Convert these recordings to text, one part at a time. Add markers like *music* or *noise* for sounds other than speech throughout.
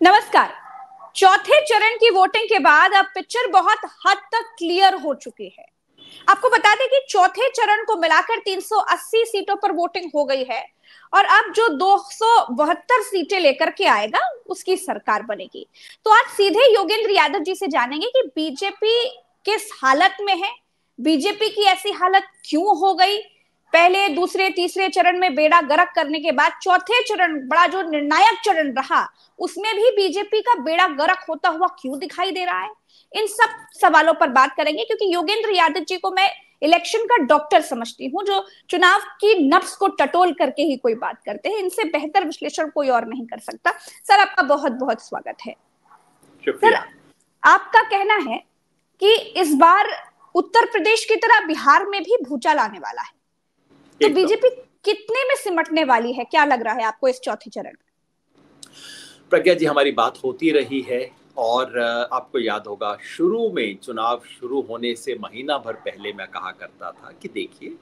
नमस्कार। चौथे चरण की वोटिंग के बाद अब पिक्चर बहुत हद तक क्लियर हो चुकी है। आपको बता दें कि चौथे चरण को मिलाकर 380 सीटों पर वोटिंग हो गई है और अब जो दो सौ बहत्तर सीटें लेकर के आएगा, उसकी सरकार बनेगी। तो आज सीधे योगेंद्र यादव जी से जानेंगे कि बीजेपी किस हालत में है, बीजेपी की ऐसी हालत क्यों हो गई पहले दूसरे तीसरे चरण में बेड़ा गरक करने के बाद चौथे चरण बड़ा जो निर्णायक चरण रहा उसमें भी बीजेपी का बेड़ा गरक होता हुआ क्यों दिखाई दे रहा है? इन सब सवालों पर बात करेंगे क्योंकि योगेंद्र यादव जी को मैं इलेक्शन का डॉक्टर समझती हूँ जो चुनाव की नफ्स को टटोल करके ही कोई बात करते हैं इनसे बेहतर विश्लेषण कोई और नहीं कर सकता। सर आपका बहुत बहुत स्वागत है। सर आपका कहना है कि इस बार उत्तर प्रदेश की तरह बिहार में भी भूचाल आने वाला है। तो बीजेपी कितने में सिमटने वाली है? क्या लग रहा है आपको इस चौथे चरण? में प्रज्ञा जी हमारी बात होती रही है और आपको याद होगा शुरू में चुनाव शुरू होने से महीना भर पहले मैं कहा करता था कि देखिए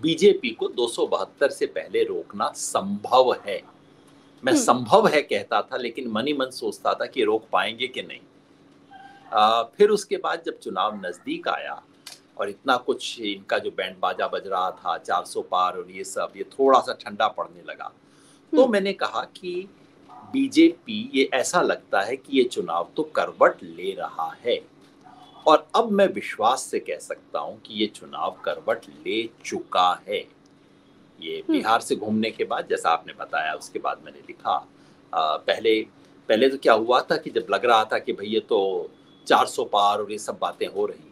बीजेपी को दो सौ बहत्तर से पहले रोकना संभव है। मैं हम्म। संभव है कहता था लेकिन मनी मन सोचता था कि रोक पाएँगे कि नहीं। आ, फिर उसके बाद जब चुनाव नज़दीक आया और इतना कुछ इनका जो बैंड बाजा बज रहा था 400 पार और ये सब ये थोड़ा सा ठंडा पड़ने लगा तो हम्म। मैंने कहा कि बीजेपी ये ऐसा लगता है कि ये चुनाव तो करवट ले रहा है और अब मैं विश्वास से कह सकता हूँ कि ये चुनाव करवट ले चुका है ये हम्म। बिहार से घूमने के बाद जैसा आपने बताया उसके बाद मैंने लिखा आ, पहले पहले तो क्या हुआ था कि जब लग रहा था कि भाई ये तो 400 पार और ये सब बातें हो रही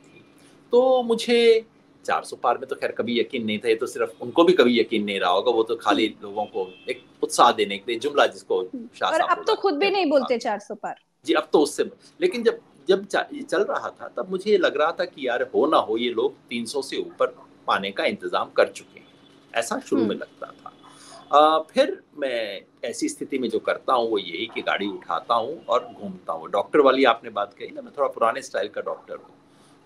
तो मुझे 400 पार में तो खैर कभी यकीन नहीं था ये तो सिर्फ़ उनको भी कभी यकीन नहीं रहा होगा वो तो खाली हम्म। लोगों को एक उत्साह देने के लिए जुमला जिसको हम्म। और अब तो खुद भी नहीं बोलते 400 पार। जी अब तो उससे लेकिन जब जब चल रहा था तब मुझे लग रहा था कि यार हो ना हो ये लोग 300 से ऊपर पाने का इंतज़ाम कर चुके हैं। ऐसा शुरू में हम्म। लगता था। आ, फिर मैं ऐसी स्थिति में जो करता हूँ वो यही कि गाड़ी उठाता हूँ और घूमता हूँ। डॉक्टर वाली आपने बात कही ना मैं थोड़ा पुराने स्टाइल का डॉक्टर हूँ।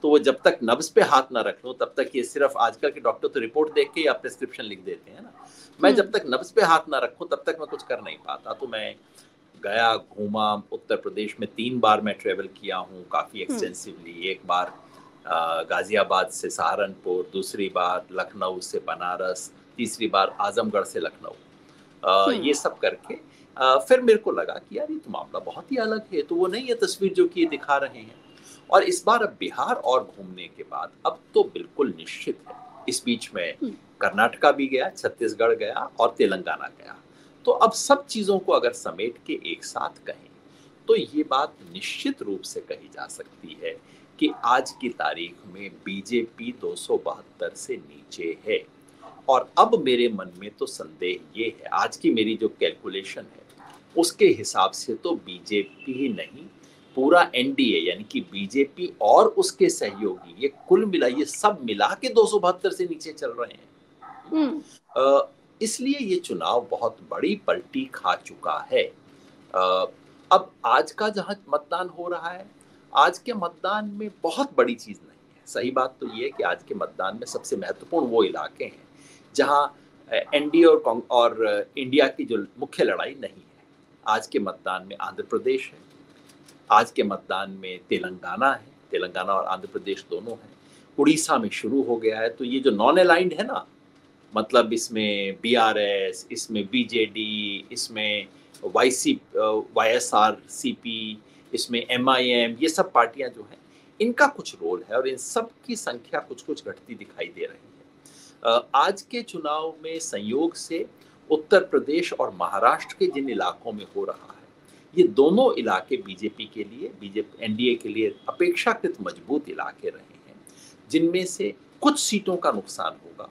तो वो जब तक नब्स पे हाथ ना रख लो तब तक ये सिर्फ़ आजकल के डॉक्टर तो रिपोर्ट देख के या प्रिस्क्रिप्शन लिख देते हैं ना मैं हम्म। जब तक नब्स पे हाथ ना रखूँ तब तक मैं कुछ कर नहीं पाता तो मैं गया घूमा उत्तर प्रदेश में तीन बार मैं ट्रेवल किया हूँ काफ़ी एक्सटेंसिवली। एक बार गाजियाबाद से सहारनपुर दूसरी बार लखनऊ से बनारस तीसरी बार आजमगढ़ से लखनऊ हम्म। ये सब करके आ, फिर मेरे को लगा कि यार ये तो मामला बहुत ही अलग है तो वो नहीं है तस्वीर जो कि ये दिखा रहे हैं और इस बार अब बिहार और घूमने के बाद अब तो बिल्कुल निश्चित है। इस बीच में हम्म। कर्नाटका भी गया छत्तीसगढ़ गया और तेलंगाना गया। तो अब सब चीज़ों को अगर समेट के एक साथ कहें तो ये बात निश्चित रूप से कही जा सकती है कि आज की तारीख में बीजेपी दो सौ बहत्तर से नीचे है। और अब मेरे मन में तो संदेह ये है आज की मेरी जो कैलकुलेशन है उसके हिसाब से तो बीजेपी ही नहीं पूरा एनडीए यानी कि बीजेपी और उसके सहयोगी ये कुल मिला ये सब मिला के दो सौ बहत्तर से नीचे चल रहे हैं। हम्म। इसलिए ये चुनाव बहुत बड़ी पलटी खा चुका है। अब आज का जहाँ मतदान हो रहा है आज के मतदान में बहुत बड़ी चीज़ नहीं है। सही बात तो ये है कि आज के मतदान में सबसे महत्वपूर्ण वो इलाके हैं जहाँ एनडीए और और इंडिया की जो मुख्य लड़ाई नहीं है। आज के मतदान में आंध्र प्रदेश है आज के मतदान में तेलंगाना है, तेलंगाना और आंध्र प्रदेश दोनों है। उड़ीसा में शुरू हो गया है तो ये जो नॉन अलाइंड है ना मतलब इसमें बीआरएस इसमें बीजेडी इसमें Y C Y S R C P इसमें एम आई एम ये सब पार्टियाँ जो हैं, इनका कुछ रोल है और इन सब की संख्या कुछ कुछ घटती दिखाई दे रही है। आज के चुनाव में संयोग से उत्तर प्रदेश और महाराष्ट्र के जिन इलाकों में हो रहा ये दोनों इलाके बीजेपी के लिए, बीजेपी, एनडीए के लिए अपेक्षाकृत मज़बूत इलाके रहे हैं, जिनमें से कुछ सीटों का नुकसान होगा।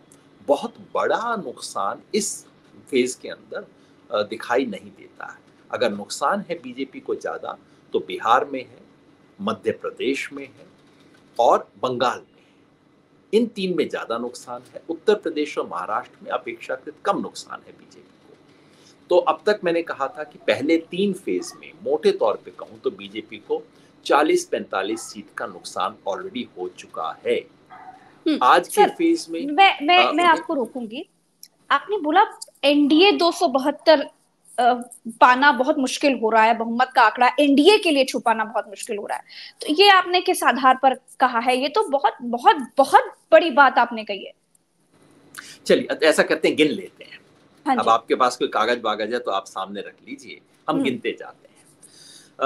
बहुत बड़ा नुकसान इस फ़ेज़ के अंदर दिखाई नहीं देता है। अगर नुकसान है बीजेपी को ज़्यादा तो बिहार में है, मध्य प्रदेश में है और बंगाल में है। इन तीन में ज़्यादा नुकसान है, उत्तर प्रदेश और महाराष्ट्र में अपेक्षाकृत कम नुकसान है बीजेपी। तो अब तक मैंने कहा था कि पहले तीन फ़ेज़ में मोटे तौर पे कहूँ तो बीजेपी को 40-45 सीट का नुकसान ऑलरेडी हो चुका है। हम्म, आज के फ़ेज़ में मैं मैं आ, मैं आपको रोकूँगी। आपने बोला एनडीए दो सौ बहत्तर पाना बहुत मुश्किल हो रहा है बहुमत का आंकड़ा। एनडीए के लिए छुपाना बहुत मुश्किल हो रहा है। तो ये आपने किस आधार पर कहा है? ये तो बहुत बहुत बहुत बड़ी बात आपने कही है। चलिए ऐसा करते हैं गिन लेते हैं। हाँ अब आपके पास कोई कागज़ बागज है तो आप सामने रख लीजिए। हम हम्म। गिनते जाते हैं।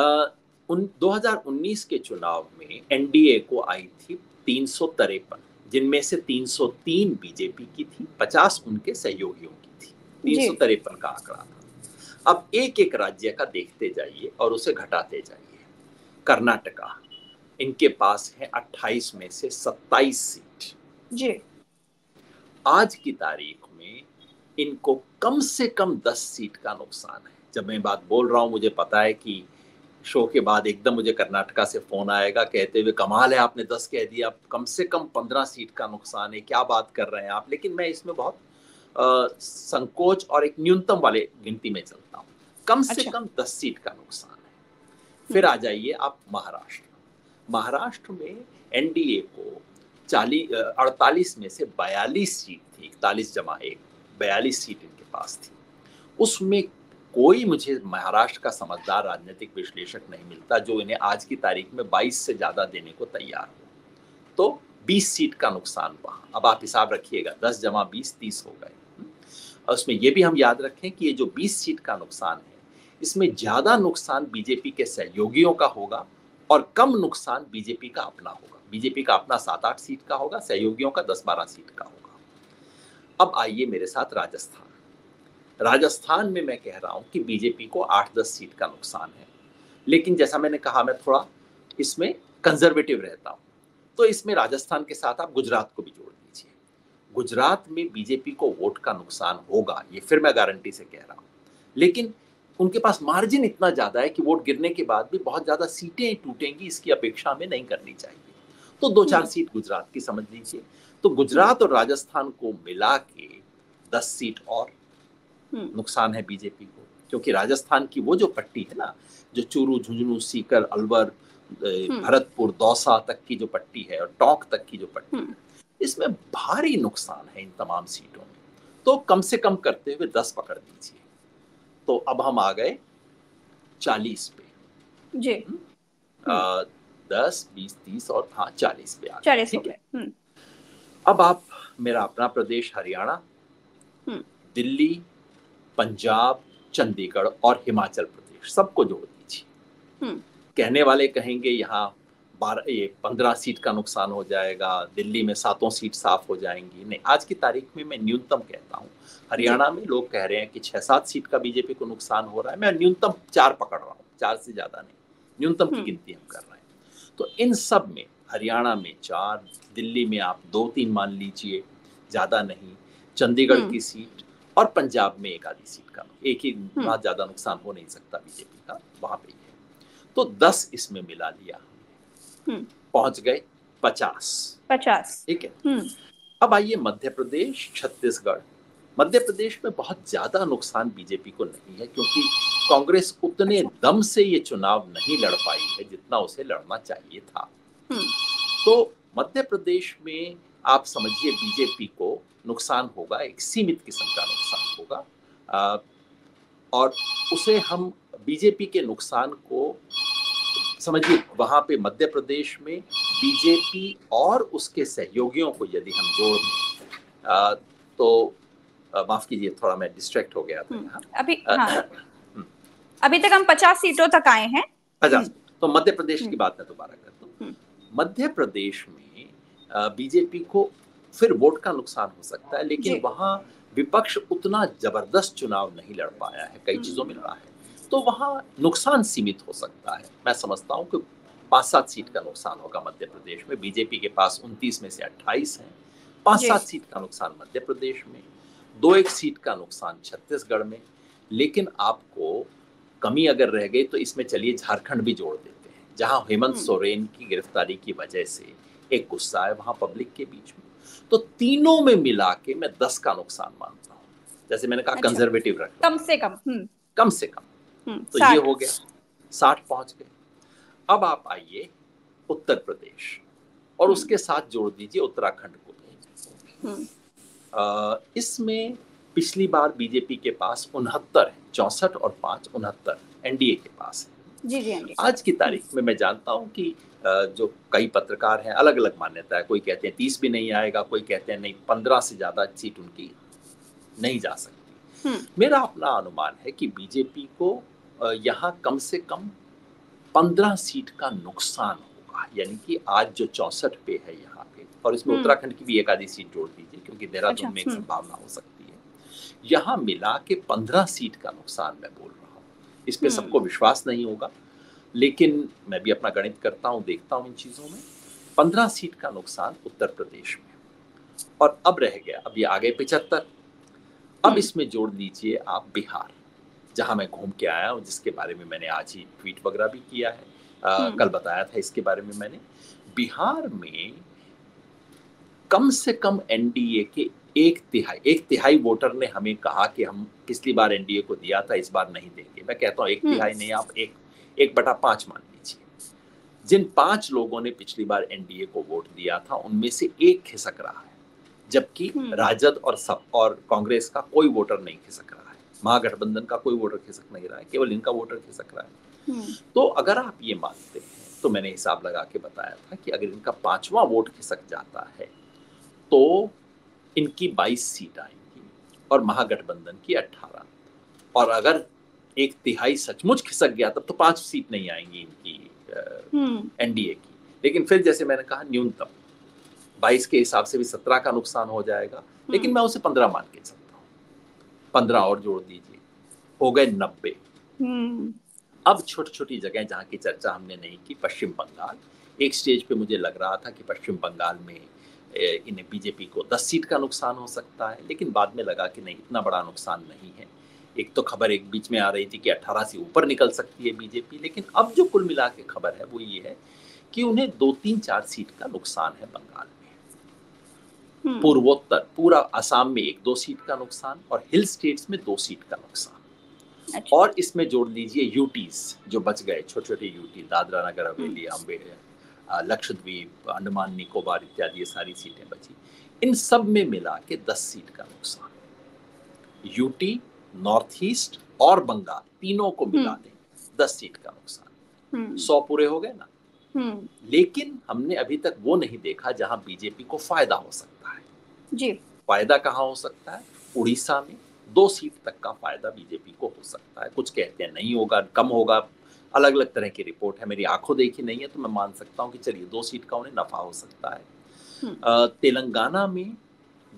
आ, उन 2019 के चुनाव में एनडीए को आई थी तीन जिनमें से 303 बीजेपी की थी 50 उनके सहयोगियों की थी। तीन का आंकड़ा था। अब एक एक राज्य का देखते जाइए और उसे घटाते जाइए। कर्नाटका इनके पास है 28 में से 27 सीट। जी। आज की तारीख इनको कम से कम 10 सीट का नुकसान है। जब मैं बात बोल रहा हूँ मुझे पता है कि शो के बाद एकदम मुझे कर्नाटका से फ़ोन आएगा कहते हुए कमाल है आपने दस कह दिया कम से कम पंद्रह सीट का नुकसान है क्या बात कर रहे हैं आप? लेकिन मैं इसमें बहुत आ, संकोच और एक न्यूनतम वाले गिनती में चलता हूँ। कम से अच्छा। कम दस सीट का नुकसान है। फिर आ जाइए आप महाराष्ट्र। महाराष्ट्र में एनडीए को चालीस अड़तालीस में से बयालीस सीट थी इकतालीस जमा एक। बयालीस सीट इनके पास थी। उसमें कोई मुझे महाराष्ट्र का समझदार राजनीतिक विश्लेषक नहीं मिलता जो इन्हें आज की तारीख में 22 से ज़्यादा देने को तैयार हो। तो 20 सीट का नुकसान वहाँ। अब आप हिसाब रखिएगा 10 जमा बीस, तीस हो गए। और उसमें यह भी हम याद रखें कि ये जो 20 सीट का नुकसान है, इसमें ज़्यादा नुकसान बीजेपी के सहयोगियों का होगा और कम नुकसान बीजेपी का अपना होगा। बीजेपी का अपना सात आठ सीट का होगा, सहयोगियों का दस बारह सीट का होगा। अब आइए मेरे साथ राजस्थान। राजस्थान में मैं कह रहा हूँ कि बीजेपी को आठ दस सीट का नुकसान है। लेकिन जैसा मैंने कहा मैं थोड़ा इसमें कंजर्वेटिव रहता हूँ। तो इसमें राजस्थान के साथ आप गुजरात को भी जोड़ दीजिए। गुजरात में बीजेपी को वोट का नुकसान होगा ये फिर मैं गारंटी से कह रहा हूँ। लेकिन उनके पास मार्जिन इतना ज़्यादा है कि वोट गिरने के बाद भी बहुत ज़्यादा सीटें टूटेंगी इसकी अपेक्षा में नहीं करनी चाहिए। तो दो चार हम्म। सीट गुजरात की समझ लीजिए। तो गुजरात और राजस्थान को मिला के दस सीट और हम्म। नुकसान है बीजेपी को क्योंकि राजस्थान की वो जो पट्टी है ना जो चूरू झुंझुनू सीकर अलवर हम्म। भरतपुर दौसा तक की जो पट्टी है और टोंक तक की जो पट्टी है हम्म। इसमें भारी नुकसान है इन तमाम सीटों में। तो कम से कम करते हुए दस पकड़ दीजिए। तो अब हम आ गए चालीस पे। जी। आ, दस बीस तीस और हाँ चालीस पे आ गए ठीक है? अब आप मेरा अपना प्रदेश हरियाणा दिल्ली पंजाब चंडीगढ़ और हिमाचल प्रदेश सबको जोड़ दीजिए। हम्म। कहने वाले कहेंगे यहाँ बारह ये पंद्रह सीट का नुकसान हो जाएगा दिल्ली में सातों सीट साफ़ हो जाएँगी। नहीं आज की तारीख में मैं न्यूनतम कहता हूँ। हरियाणा में लोग कह रहे हैं कि छह सात सीट का बीजेपी को नुकसान हो रहा है मैं न्यूनतम चार पकड़ रहा हूँ चार से ज़्यादा नहीं न्यूनतम की हम्म। गिनती हम कर रहे हैं। तो इन सब में हरियाणा में चार दिल्ली में आप दो तीन मान लीजिए ज़्यादा नहीं चंडीगढ़ हम्म। की सीट और पंजाब में एक आधी सीट का एक ही हम्म। बहुत ज़्यादा नुकसान हो नहीं सकता बीजेपी का वहाँ पे है तो दस इसमें मिला लिया हम्म। पहुँच गए पचास पचास ठीक है। अब आइए मध्य प्रदेश छत्तीसगढ़ मध्य प्रदेश में बहुत ज़्यादा नुकसान बीजेपी को नहीं है क्योंकि कांग्रेस उतने दम से ये चुनाव नहीं लड़ पाई है जितना उसे लड़ना चाहिए था तो मध्य प्रदेश में आप समझिए बीजेपी को नुकसान होगा एक सीमित किस्म का नुकसान होगा आ, और उसे हम बीजेपी के नुकसान को समझिए वहाँ पे मध्य प्रदेश में बीजेपी और उसके सहयोगियों को यदि हम जोड़ तो माफ़ कीजिए थोड़ा मैं डिस्ट्रैक्ट हो गया था हम्म, अभी हाँ। हम्म। अभी तक हम पचास सीटों तक आए हैं पचास हम्म। तो मध्य प्रदेश की बात मैं दोबारा करता हूँ मध्य प्रदेश में बीजेपी को फिर वोट का नुकसान हो सकता है लेकिन वहाँ विपक्ष उतना ज़बरदस्त चुनाव नहीं लड़ पाया है कई चीज़ों में लड़ा है। तो वहाँ नुकसान सीमित हो सकता है। मैं समझता हूँ कि पाँच सात सीट का नुकसान होगा मध्य प्रदेश में बीजेपी के पास उनतीस में से अट्ठाईस है। पाँच सात सीट का नुकसान मध्य प्रदेश में दो एक सीट का नुकसान छत्तीसगढ़ में लेकिन आपको कमी अगर रह गई तो इसमें चलिए झारखंड भी जोड़ देते जहाँ हेमंत हम्म। सोरेन की गिरफ्तारी की वजह से एक गुस्सा है वहाँ पब्लिक के बीच में। तो तीनों में मिला के मैं दस का नुकसान मानता हूँ। जैसे मैंने कहा अच्छा, कंजर्वेटिव रख कम से कम हम्म। कम से कम। हम्म, तो ये हो गया। साठ पहुँच गए। अब आप आइए उत्तर प्रदेश और। उसके साथ जोड़ दीजिए उत्तराखंड को। इसमें पिछली बार बीजेपी के पास उनहत्तर है चौसठ और पाँच उनहत्तर एनडीए के पास है। जी जी आज की तारीख में मैं जानता हूँ कि जो कई पत्रकार हैं अलग अलग मान्यता है कोई कहते हैं तीस भी नहीं आएगा कोई कहते हैं नहीं पंद्रह से ज़्यादा सीट उनकी नहीं जा सकती हम्म। मेरा अपना अनुमान है कि बीजेपी को यहाँ कम से कम पंद्रह सीट का नुकसान होगा यानी कि आज जो चौसठ पे है यहाँ पे और इसमें हम्म। उत्तराखंड की भी एक आधी सीट जोड़ दीजिए क्योंकि देहरादून अच्छा, में एक हम्म। संभावना हो सकती है यहाँ मिला के पंद्रह सीट का नुकसान मैं बोल रहा हूँ इस पे सबको विश्वास नहीं होगा। लेकिन मैं भी अपना गणित करता हूँ देखता हूँ इन चीज़ों में। पंद्रह सीट का नुकसान उत्तर प्रदेश में। और अब रह गया अब ये आ गए पिचहत्तर। अब हम्म। इसमें जोड़ लीजिए आप बिहार जहाँ मैं घूम के आया हूँ जिसके बारे में मैंने आज ही ट्वीट वगैरह भी किया है। आ, हम्म। कल बताया था इसके बारे में मैंने। बिहार में कम से कम एनडीए के एक तिहाई एक तिहाई वोटर ने हमें कहा कि हम पिछली बार एनडीए को दिया था इस बार नहीं देंगे मैं कहता हूँ एक हम्म। तिहाई नहीं आप एक एक बटा पाँच मान लीजिए जिन पाँच लोगों ने पिछली बार एनडीए को वोट दिया था उनमें से एक खिसक रहा है जबकि हम्म। राजद और सब और कांग्रेस का कोई वोटर नहीं खिसक रहा है महागठबंधन का कोई वोटर खिसक नहीं रहा है केवल इनका वोटर खिसक रहा है हम्म। तो अगर आप ये मानते हैं तो मैंने हिसाब लगा के बताया था कि अगर इनका पांचवा वोट खिसक जाता है तो इनकी 22 सीट आएँगी और महागठबंधन की 18 और अगर एक तिहाई सचमुच खिसक गया तब तो पाँच सीट नहीं आएँगी इनकी एनडीए हम्म। की। लेकिन फिर जैसे मैंने कहा न्यूनतम। बाईस के हिसाब से भी सत्रह का नुकसान हो जाएगा हम्म। लेकिन मैं उसे पंद्रह मान के चलता हूँ। पंद्रह और जोड़ दीजिए। हो गए नब्बे। हम्म। अब छोटी छोटी जगह जहाँ की चर्चा हमने नहीं की पश्चिम बंगाल। एक स्टेज पे मुझे लग रहा था कि पश्चिम बंगाल में इन्हें बीजेपी को दस सीट का नुकसान हो सकता है लेकिन बाद में लगा कि नहीं इतना बड़ा नुकसान नहीं है एक तो खबर एक बीच में आ रही थी कि 18 से ऊपर निकल सकती है बीजेपी लेकिन अब जो कुल मिला के खबर है वो ये है कि उन्हें दो तीन चार सीट का नुकसान है बंगाल में हम्म। पूर्वोत्तर पूरा असम में एक दो सीट का नुकसान और हिल स्टेट्स में दो सीट का नुकसान अच्छा। और इसमें जोड़ लीजिए यूटीज जो बच गए छोटे छोटे यूटी दादरा नगर हवेली हम्म। लक्षद्वीप अंडमान निकोबार इत्यादि ये सारी सीटें बची। इन सब में मिला के दस सीट का नुकसान। यूटी नॉर्थ ईस्ट और बंगाल तीनों को मिला हम्म। दें दस सीट का नुकसान। सौ पूरे हो गए ना? लेकिन हमने अभी तक वो नहीं देखा जहाँ बीजेपी को फ़ायदा हो सकता है। जी। फ़ायदा कहाँ हो सकता है? उड़ीसा में दो सीट तक का फ़ायदा बीजेपी को हो सकता है। कुछ कहते हैं नहीं होगा कम होगा अलग अलग तरह की रिपोर्ट है मेरी आँखों देखी नहीं है तो मैं मान सकता हूँ कि चलिए दो सीट का उन्हें नफा हो सकता है हम्म। तेलंगाना में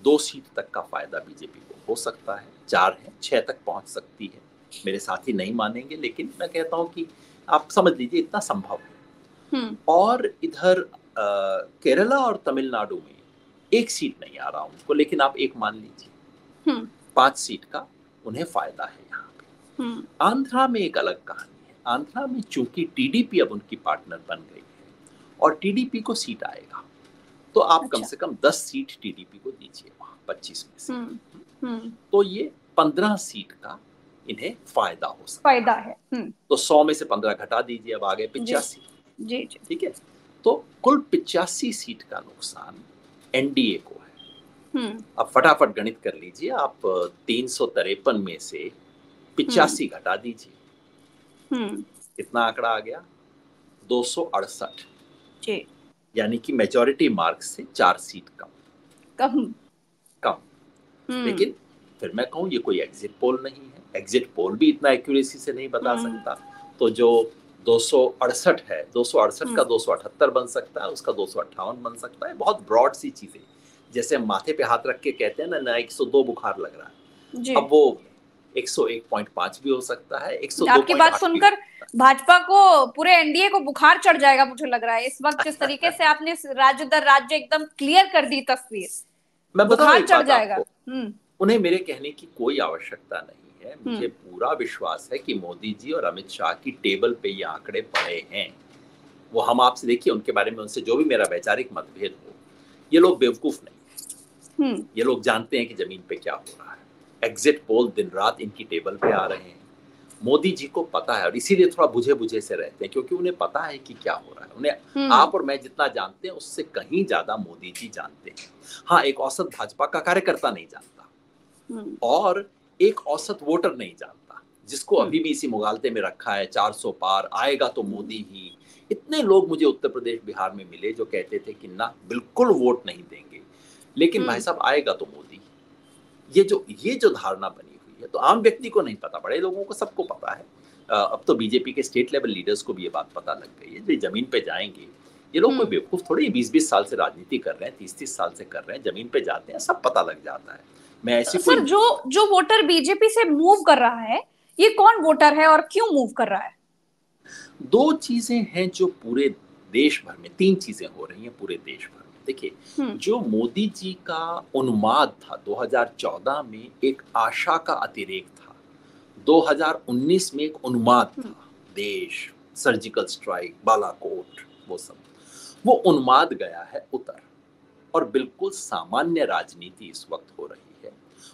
दो सीट तक का फ़ायदा बीजेपी को हो सकता है चार है छह तक पहुँच सकती है मेरे साथी नहीं मानेंगे लेकिन मैं कहता हूँ कि आप समझ लीजिए इतना संभव है हम्म। और इधर केरला और तमिलनाडु में एक सीट नहीं आ रहा उनको लेकिन आप एक मान लीजिए हम्म। पाँच सीट का उन्हें फ़ायदा है यहाँ पे। आंध्रा में एक अलग कहानी आंध्रा में चूँकि टीडीपी अब उनकी पार्टनर बन गई है और टीडीपी को सीट आएगा तो आप अच्छा। कम से कम दस सीट टीडीपी को दीजिए वहाँ पच्चीस में से हम्म। तो ये पंद्रह सीट का इन्हें फ़ायदा हो सकता फ़ायदा है तो सौ में से पंद्रह घटा दीजिए अब आ गए पिचासी जी ठीक है तो कुल पिचासी सीट का नुकसान एनडीए को है हम्म। अब फटाफट गणित कर लीजिए आप तीन सौ तिरपन में से पिचासी हम्म। घटा दीजिए हम्म। कितना आंकड़ा आ गया? दो सौ अड़सठ। यानी कि मेजोरिटी मार्क से चार सीट कम। कम। कम। लेकिन फिर मैं कहूँ ये कोई एग्जिट पोल नहीं है। एग्जिट पोल भी इतना एक्यूरेसी से नहीं बता सकता। तो जो दो सौ अड़सठ है दो सौ अड़सठ का हम्म। दो बन सकता है उसका दो सौ अठावन बन सकता है। बहुत ब्रॉड सी चीज़ें। जैसे माथे पे हाथ रख के कहते हैं ना ना 102 बुखार लग रहा है। अब वो 101.5 भी हो सकता है 102 आपकी बात सुनकर भाजपा को पूरे एनडीए को बुखार चढ़ जाएगा मुझे लग रहा है। इस वक्त जिस तरीके से आपने राज्य दर राज्य एकदम क्लियर कर दी तस्वीर मैं बुखार चढ़ जाएगा। हम्म। उन्हें मेरे कहने की कोई आवश्यकता नहीं है। हम्म। मुझे पूरा विश्वास है कि मोदी जी और अमित शाह की टेबल पे ये आंकड़े पड़े हैं। वो हम आपसे देखिए उनके बारे में उनसे जो भी मेरा वैचारिक मतभेद हो ये लोग बेवकूफ़ नहीं। हम्म। ये लोग जानते हैं कि ज़मीन पे क्या हो रहा है। एग्जिट पोल दिन रात इनकी टेबल पे आ रहे हैं। मोदी जी को पता है और इसीलिए थोड़ा बुझे बुझे से रहते हैं क्योंकि उन्हें पता है कि क्या हो रहा है। उन्हें हम्म। आप और मैं जितना जानते हैं उससे कहीं ज़्यादा मोदी जी जानते हैं। हाँ एक औसत भाजपा का कार्यकर्ता नहीं जानता। हम्म। और एक औसत वोटर नहीं जानता जिसको हम्म। अभी भी इसी मुगालते में रखा है 400 पार आएगा तो मोदी ही। इतने लोग मुझे उत्तर प्रदेश बिहार में मिले जो कहते थे कि ना बिल्कुल वोट नहीं देंगे। लेकिन भाई साहब आएगा तो मोदी ये जो ये जो धारणा बनी हुई है तो आम व्यक्ति को नहीं पता बड़े लोगों को सबको पता है। अब तो बीजेपी के स्टेट लेवल लीडर्स को भी ये बात पता लग गई है जो ज़मीन पे जाएँगे ये लोग कोई हम्म। बेवकूफ़ थोड़ी बीस बीस साल से राजनीति कर रहे हैं तीस तीस साल से कर रहे हैं ज़मीन पे जाते हैं सब पता लग जाता है। मैं ऐसी सर जो जो वोटर बीजेपी से मूव कर रहा है ये कौन वोटर है और क्यों मूव कर रहा है? दो चीज़ें हैं जो पूरे देश भर में तीन चीज़ें हो रही हैं पूरे देश भर देखिए हम्म। जो मोदी जी का उन्माद था 2014 में एक आशा का अतिरेक था 2019 में एक उन्माद था हम्म। देश सर्जिकल स्ट्राइक बालाकोट वो सब वो उन्माद गया है उतर और बिल्कुल सामान्य राजनीति इस वक्त हो रही है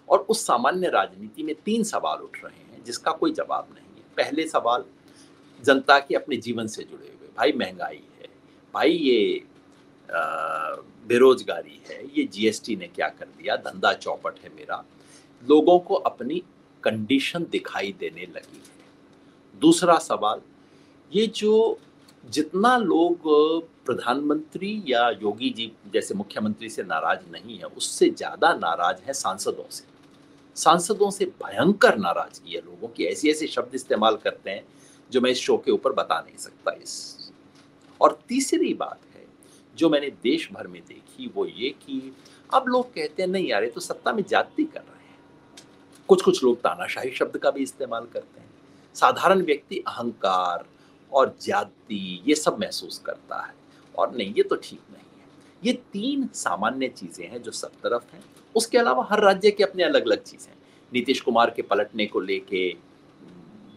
और उस सामान्य राजनीति में तीन सवाल उठ रहे हैं जिसका कोई जवाब नहीं है पहले सवाल जनता के अपने जीवन से जुड़े हुए भाई महँगाई है भाई ये बेरोजगारी है, ये जीएसटी ने क्या कर दिया? धंधा चौपट है मेरा। लोगों को अपनी कंडीशन दिखाई देने लगी है। दूसरा सवाल, ये जो जितना लोग प्रधानमंत्री या योगी जी जैसे मुख्यमंत्री से नाराज़ नहीं है, उससे ज़्यादा नाराज़ है सांसदों से। सांसदों से भयंकर नाराज़गी है लोगों की। ऐसे ऐसे शब्द इस्तेमाल करते हैं जो मैं इस शो के ऊपर बता नहीं सकता इस। और तीसरी बात जो मैंने देश भर में देखी, वो ये कि अब लोग कहते हैं, नहीं यार, ये तो सत्ता में जाति कर रहे हैं। कुछ कुछ लोग तानाशाही शब्द का भी इस्तेमाल करते हैं। साधारण व्यक्ति अहंकार और जाति, ये सब महसूस करता है। और नहीं, ये तो ठीक नहीं है। ये तीन सामान्य चीज़ें हैं जो सब तरफ़ हैं। उसके अलावा हर राज्य के अपने अलग अलग चीज़ें हैं। नीतीश कुमार के पलटने को लेके,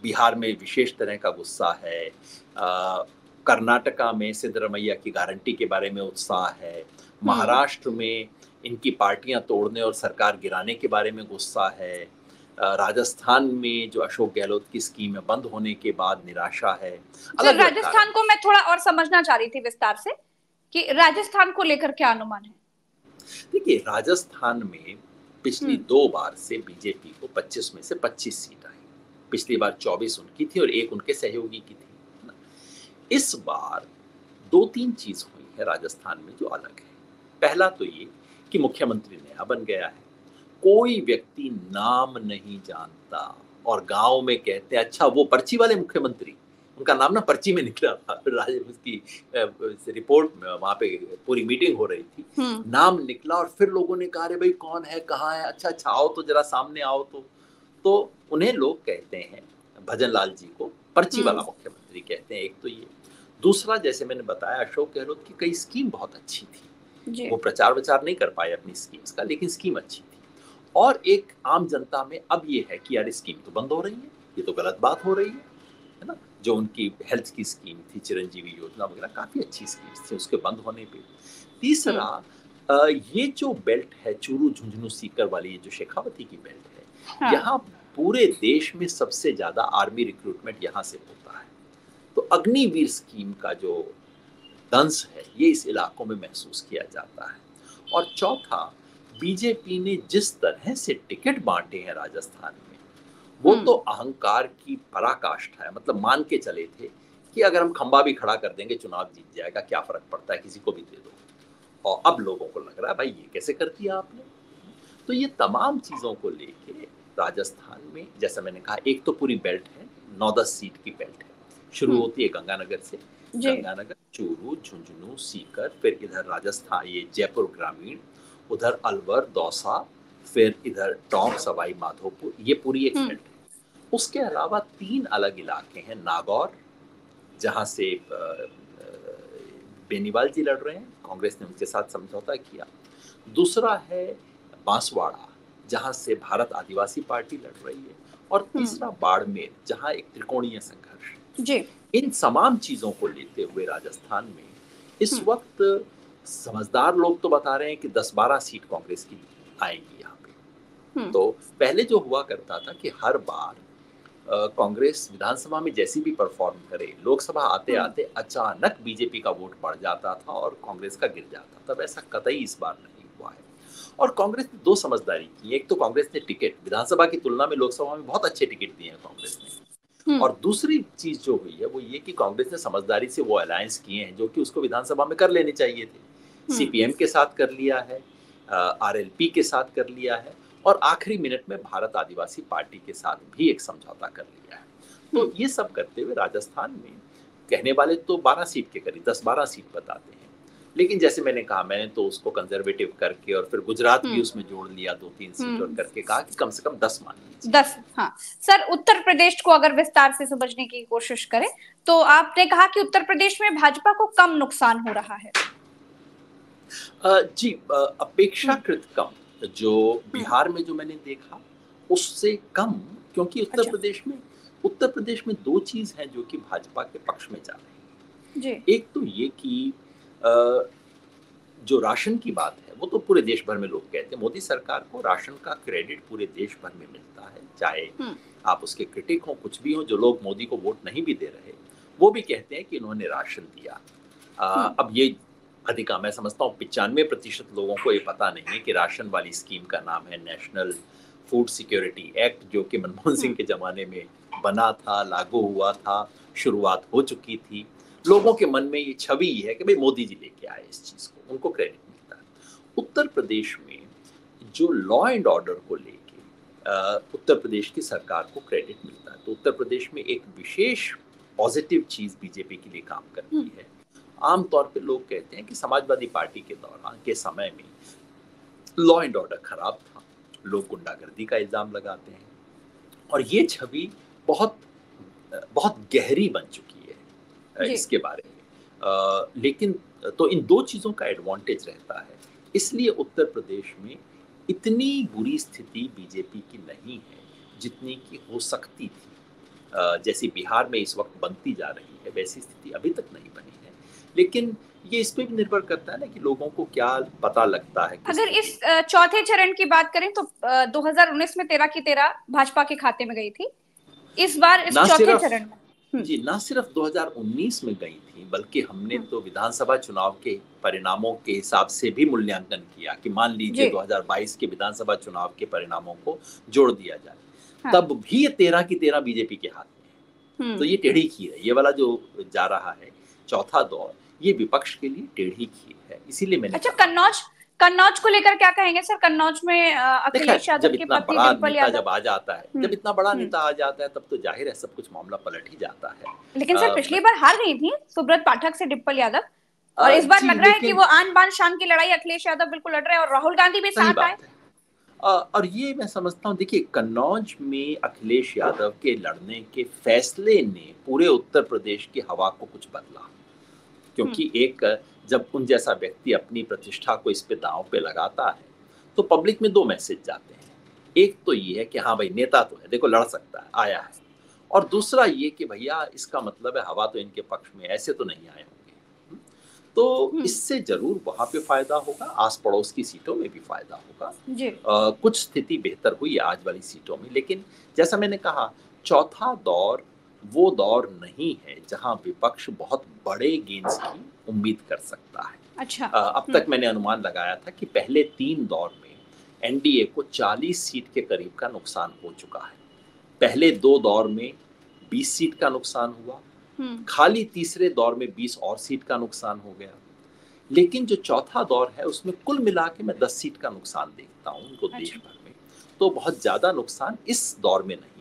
बिहार में विशेष तरह का गुस्सा है कर्नाटका में सिद्धरमैया की गारंटी के बारे में उत्साह है। हम्म। महाराष्ट्र में इनकी पार्टियाँ तोड़ने और सरकार गिराने के बारे में गुस्सा है। राजस्थान में जो अशोक गहलोत की स्कीम है बंद होने के बाद निराशा है। अलग राजस्थान को मैं थोड़ा और समझना चाह रही थी विस्तार से कि राजस्थान को लेकर क्या अनुमान है? देखिए राजस्थान में पिछली हम्म। दो बार से बीजेपी को 25 में से 25 सीट आई। पिछली बार 24 उनकी थी और एक उनके सहयोगी की थी। इस बार दो तीन चीज़ हुई है राजस्थान में जो अलग है। पहला तो ये कि मुख्यमंत्री नया बन गया है। कोई व्यक्ति नाम नहीं जानता और गाँव में कहते हैं अच्छा वो पर्ची वाले मुख्यमंत्री। उनका नाम ना पर्ची में निकला था। राज उसकी रिपोर्ट में वहाँ पे पूरी मीटिंग हो रही थी। हम्म। नाम निकला और फिर लोगों ने कहा भाई कौन है? कहाँ है? अच्छा अच्छा आओ तो जरा सामने आओ तो। तो उन्हें लोग कहते हैं भजन लाल जी को पर्ची वाला हम्म। मुख्यमंत्री कहते हैं एक तो ये। दूसरा जैसे मैंने बताया अशोक गहलोत की कई स्कीम बहुत अच्छी थी। वो प्रचार वचार नहीं कर पाए अपनी स्कीम्स का लेकिन स्कीम अच्छी थी। और एक आम जनता में अब ये है कि यार स्कीम तो बंद हो रही है ये तो गलत बात हो रही है है ना? जो उनकी हेल्थ की स्कीम थी चिरंजीवी योजना वगैरह काफ़ी अच्छी स्कीम थी उसके बंद होने पे। तीसरा हम्म। ये जो बेल्ट है चूरू झुंझुनू सीकर वाली जो शेखावती की बेल्ट है हाँ। यहाँ पूरे देश में सबसे ज़्यादा आर्मी रिक्रूटमेंट यहाँ से होता है तो अग्निवीर स्कीम का जो दंश है ये इस इलाकों में महसूस किया जाता है। और चौथा बीजेपी ने जिस तरह से टिकट बांटे हैं राजस्थान में वो हम्म। तो अहंकार की पराकाष्ठा है। मतलब मान के चले थे कि अगर हम खंबा भी खड़ा कर देंगे चुनाव जीत जाएगा क्या फ़र्क पड़ता है? किसी को भी दे दो। और अब लोगों को लग रहा है भाई ये कैसे कर दिया आपने? तो ये तमाम चीज़ों को लेके राजस्थान में जैसा मैंने कहा एक तो पूरी बेल्ट है नौ दस सीट की बेल्ट है। शुरू हम्म। होती है गंगानगर से गंगानगर चूरू झुंझुनू सीकर फिर इधर राजस्थान ये जयपुर ग्रामीण उधर अलवर दौसा फिर इधर टोंक सवाई माधोपुर ये पूरी एक बेल्ट हम्म। है उसके अलावा तीन अलग इलाके हैं नागौर जहाँ से बेनीवाल जी लड़ रहे हैं कांग्रेस ने उनके साथ समझौता किया दूसरा है बांसवाड़ा जहाँ से भारत आदिवासी पार्टी लड़ रही है और हम्म। तीसरा बाड़मेर जहाँ एक त्रिकोणीय संघर्ष जी इन तमाम चीज़ों को लेते हुए राजस्थान में इस हम्म। वक्त समझदार लोग तो बता रहे हैं कि 10-12 सीट कांग्रेस की आएगी यहाँ पे हम्म। तो पहले जो हुआ करता था कि हर बार कांग्रेस विधानसभा में जैसी भी परफॉर्म करे लोकसभा आते हम्म। आते अचानक बीजेपी का वोट बढ़ जाता था और कांग्रेस का गिर जाता था वैसा कतई इस बार नहीं हुआ है और कांग्रेस ने दो समझदारी की एक तो कांग्रेस ने टिकट विधानसभा की तुलना में लोकसभा में बहुत अच्छे टिकट दिए हैं कांग्रेस ने। और दूसरी चीज़ जो हुई है वो ये कि कांग्रेस ने समझदारी से वो अलायंस किए हैं जो कि उसको विधानसभा में कर लेने चाहिए थे सीपीएम हम्म। के साथ कर लिया है आरएलपी के साथ कर लिया है और आखिरी मिनट में भारत आदिवासी पार्टी के साथ भी एक समझौता कर लिया है तो हम्म। ये सब करते हुए राजस्थान में कहने वाले तो 12 सीट के करीब 10-12 सीट बताते हैं लेकिन जैसे मैंने कहा मैंने तो उसको कंजर्वेटिव करके और फिर गुजरात भी हम्म। उसमें जोड़ लिया दो तीन सीट और हम्म। करके कहा कि कम से कम दस मान लीजिए दस हाँ सर उत्तर प्रदेश को अगर विस्तार से समझने की कोशिश करें तो आपने कहा कि उत्तर प्रदेश में भाजपा को कम नुकसान हो रहा है जी अपेक्षाकृत कम जो बिहार में जो मैंने देखा उससे कम क्योंकि उत्तर अच्छा। प्रदेश में उत्तर प्रदेश में दो चीज़ है जो कि भाजपा के पक्ष में जा रही है एक तो ये कि जो राशन की बात है वो तो पूरे देश भर में लोग कहते हैं मोदी सरकार को राशन का क्रेडिट पूरे देश भर में मिलता है चाहे हम्म। आप उसके क्रिटिक हो कुछ भी हो जो लोग मोदी को वोट नहीं भी दे रहे वो भी कहते हैं कि इन्होंने राशन दिया आ, हम्म। अब ये अधिका मैं समझता हूँ पिचानवे प्रतिशत लोगों को ये पता नहीं है कि राशन वाली स्कीम का नाम है नेशनल फ़ूड सिक्योरिटी एक्ट जो कि मनमोहन सिंह के ज़माने में बना था लागू हुआ था शुरुआत हो चुकी थी लोगों के मन में ये छवि है कि भाई मोदी जी लेके आए इस चीज़ को उनको क्रेडिट मिलता है। उत्तर प्रदेश में जो लॉ एंड ऑर्डर को लेके उत्तर प्रदेश की सरकार को क्रेडिट मिलता है। तो उत्तर प्रदेश में एक विशेष पॉजिटिव चीज़ बीजेपी के लिए काम करती हम्म। है। आमतौर पे लोग कहते हैं कि समाजवादी पार्टी के दौरान के समय में लॉ एंड ऑर्डर खराब था। लोग गुंडागर्दी का इल्ज़ाम लगाते हैं। और ये छवि बहुत बहुत गहरी बन चुकी है इसके बारे में। लेकिन तो इन दो चीज़ों का एडवांटेज रहता है। इसलिए उत्तर प्रदेश में इतनी बुरी स्थिति बीजेपी की नहीं है जितनी की हो सकती थी। जैसी बिहार में इस वक्त बनती जा रही है वैसी स्थिति अभी तक नहीं बनी है। लेकिन ये इस पे भी निर्भर करता है ना कि लोगों को क्या पता लगता है अगर इस चौथे चरण की बात करें तो 2019 में तेरह की तेरह भाजपा के खाते में गई थी। इस बार इस चौथे चरण में। जी ना सिर्फ़ 2019 में गई थी बल्कि हमने हम्म। तो विधानसभा चुनाव के परिणामों के हिसाब से भी मूल्यांकन किया कि मान लीजिए 2022 के विधानसभा चुनाव के परिणामों को जोड़ दिया जाए हाँ। तब भी ये तेरह की तेरह बीजेपी के हाथ में है हम्म। तो ये टेढ़ी खीर है ये वाला जो जा रहा है चौथा दौर ये विपक्ष के लिए टेढ़ी खीर है इसीलिए मैंने अच्छा कन्नौज कन्नौज को लेकर क्या कहेंगे सर कन्नौज में अखिलेश यादव की पत्नी डिम्पल यादव जब आ जाता है जब हम्म। इतना बड़ा हम्म। नेता आ जाता है तब तो ज़ाहिर है सब कुछ मामला पलट ही जाता है लेकिन सर पिछली बार हार गई थी सुब्रत पाठक से डिम्पल यादव और इस बार लग रहा है कि वो आन बान शान की लड़ाई अखिलेश यादव बिल्कुल लड़ रहे हैं और राहुल गांधी भी साथ आए और ये मैं समझता हूँ देखिए कन्नौज में अखिलेश यादव के लड़ने के फैसले ने पूरे उत्तर प्रदेश की हवा को कुछ बदला क्योंकि हम्म। एक जब उन जैसा व्यक्ति अपनी प्रतिष्ठा को इस पे दांव पे लगाता है तो पब्लिक में दो मैसेज जाते हैं एक तो ये है कि हाँ भाई नेता तो है देखो लड़ सकता है आया है और दूसरा ये कि भैया इसका मतलब है हवा तो इनके पक्ष में ऐसे तो नहीं आए होंगे हम्म? तो हम्म। इससे ज़रूर वहाँ पे फ़ायदा होगा आस पड़ोस की सीटों में भी फ़ायदा होगा जी। आ, कुछ स्थिति बेहतर हुई आज वाली सीटों में लेकिन जैसा मैंने कहा चौथा दौर वो दौर नहीं है जहाँ विपक्ष बहुत बड़े गेंस की उम्मीद कर सकता है अच्छा आ, अब तक हम्म। मैंने अनुमान लगाया था कि पहले तीन दौर में एनडीए को 40 सीट के करीब का नुकसान हो चुका है पहले दो दौर में 20 सीट का नुकसान हुआ हम्म। खाली तीसरे दौर में 20 और सीट का नुकसान हो गया लेकिन जो चौथा दौर है उसमें कुल मिला के मैं 10 सीट का नुकसान देखता हूँ उनको अच्छा। देश भर में तो बहुत ज़्यादा नुकसान इस दौर में नहीं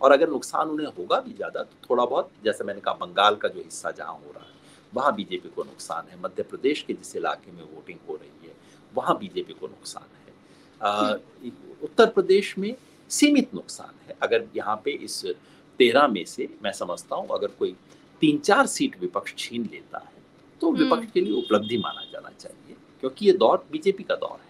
और अगर नुकसान उन्हें होगा भी ज़्यादा तो थोड़ा बहुत जैसे मैंने कहा बंगाल का जो हिस्सा जहाँ हो रहा है वहाँ बीजेपी को नुकसान है मध्य प्रदेश के जिस इलाके में वोटिंग हो रही है वहाँ बीजेपी को नुकसान है उत्तर प्रदेश में सीमित नुकसान है अगर यहाँ पे इस तेरह में से मैं समझता हूँ अगर कोई तीन चार सीट विपक्ष छीन लेता है तो हम्म। विपक्ष के लिए उपलब्धि माना जाना चाहिए क्योंकि ये दौर बीजेपी का दौर है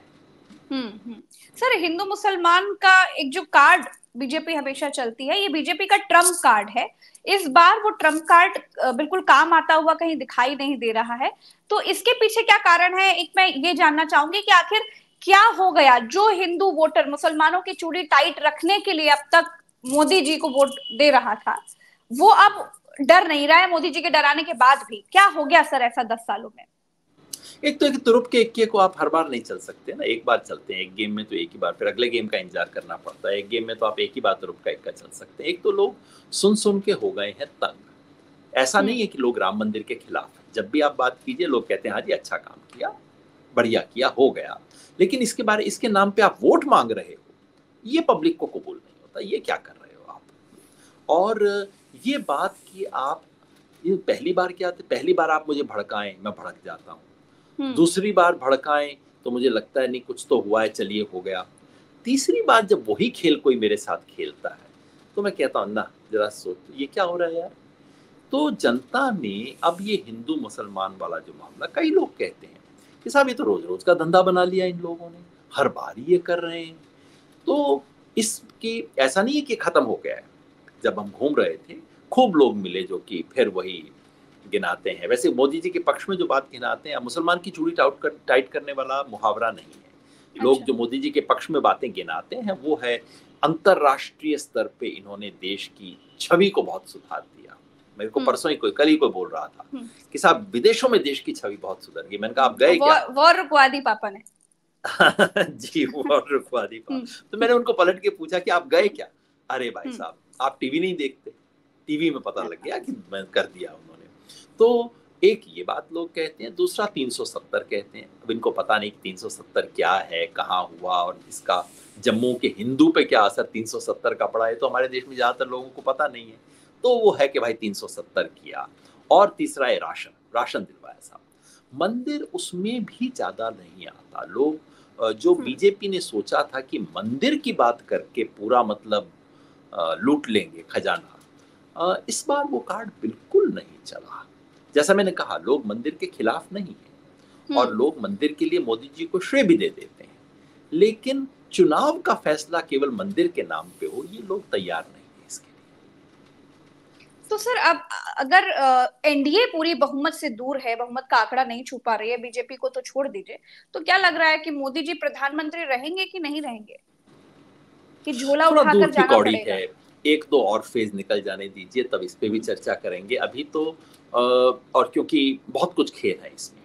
हम्म, हम्म। सर हिंदू मुसलमान का एक जो कार्ड बीजेपी हमेशा चलती है। ये बीजेपी का ट्रंप कार्ड है। इस बार वो ट्रंप कार्ड बिल्कुल काम आता हुआ कहीं दिखाई नहीं दे रहा है। तो इसके पीछे क्या कारण है? एक मैं ये जानना चाहूँगी कि आखिर क्या हो गया? जो हिंदू वोटर, मुसलमानों की चूड़ी टाइट रखने के लिए अब तक मोदी जी को वोट दे रहा था, वो अब डर नहीं रहा है। मोदी जी के डराने के बाद भी। क्या हो गया सर ऐसा दस सालों में? एक तो एक तुरुप के इक्के को आप हर बार नहीं चल सकते ना एक बार चलते हैं एक गेम में तो एक ही बार फिर अगले गेम का इंतज़ार करना पड़ता है एक गेम में तो आप एक ही बार तुरुप का इक्का चल सकते हैं। एक तो लोग सुन सुन के हो गए हैं तंग। ऐसा नहीं है कि लोग राम मंदिर के खिलाफ है। जब भी आप बात कीजिए लोग कहते हैं हाँ जी अच्छा काम किया बढ़िया किया हो गया। लेकिन इसके बारे इसके नाम पे आप वोट मांग रहे हो ये पब्लिक को कबूल नहीं होता ये क्या कर रहे हो आप? और ये बात कि आप ये पहली बार क्या थे? पहली बार आप मुझे भड़काएँ मैं भड़क जाता हूँ। हम्म। दूसरी बार भड़काएँ तो मुझे लगता है, नहीं, कुछ तो हुआ है, चलिए, हो गया। तीसरी बार जब वही खेल कोई मेरे साथ खेलता है तो मैं कहता हूँ ना जरा सोच, ये क्या हो रहा है यार? तो जनता ने अब ये हिंदू मुसलमान वाला जो मामला कई लोग कहते हैं कि साहब, ये तो रोज रोज का धंधा बना लिया इन लोगों ने, हर बार ये कर रहे हैं। तो इसकी, ऐसा नहीं है कि खत्म हो गया है। जब हम घूम रहे थे, खूब लोग मिले जो कि फिर वही गिनाते हैं। वैसे मोदी जी के पक्ष में जो बात गिनाते हैं मुसलमान की चूड़ी टाउट कर टाइट करने वाला मुहावरा नहीं है। अच्छा। लोग जो मोदी जी के पक्ष में बातें गिनाते हैं वो है अंतरराष्ट्रीय स्तर पे इन्होंने देश की छवि को बहुत सुधार दिया। मेरे को हम्म। परसों ही कोई कल ही कोई बोल रहा था हम्म। कि साहब विदेशों में देश की छवि बहुत सुधर गई। मैंने कहा आप गए क्या? वो रुकवा दी पापा ने। *laughs* जी वो रुकवा दी पापा। हम्म। तो मैंने उनको पलट के पूछा कि आप गए क्या? अरे भाई साहब आप टीवी नहीं देखते। टीवी में पता लग गया कि मैं कर दिया उन्होंने। तो एक ये बात लोग कहते हैं दूसरा 370 कहते हैं। अब इनको पता नहीं कि 370 क्या है कहाँ हुआ और इसका जम्मू के हिंदू पे क्या असर 370 का पड़ा है तो हमारे देश में ज़्यादातर लोगों को पता नहीं है। तो वो है कि भाई 370 किया। और तीसरा है राशन राशन दिलवाया साहब। मंदिर उसमें भी ज़्यादा नहीं आता। लोग जो हम्म। बीजेपी ने सोचा था कि मंदिर की बात करके पूरा मतलब लूट लेंगे खजाना इस बार वो कार्ड बिल्कुल नहीं चला। जैसा मैंने कहा लोग मंदिर के खिलाफ नहीं है और हम्म। लोग मंदिर के लिए मोदी जी को श्रेय भी दे देते हैं। लेकिन चुनाव का फैसला केवल मंदिर के नाम पे हो ये लोग तैयार नहीं है इसके लिए। तो सर अब अगर एनडीए पूरी बहुमत से दूर है बहुमत का आंकड़ा नहीं छू पा रही है बीजेपी को तो छोड़ दीजिए तो क्या लग रहा है कि मोदी जी प्रधानमंत्री रहेंगे कि नहीं रहेंगे? कि झोला उठाकर जाना पड़ेगा? है। एक दो और फ़ेज़ निकल जाने दीजिए तब इस पे भी चर्चा करेंगे। अभी तो और क्योंकि बहुत कुछ खेल है इसमें।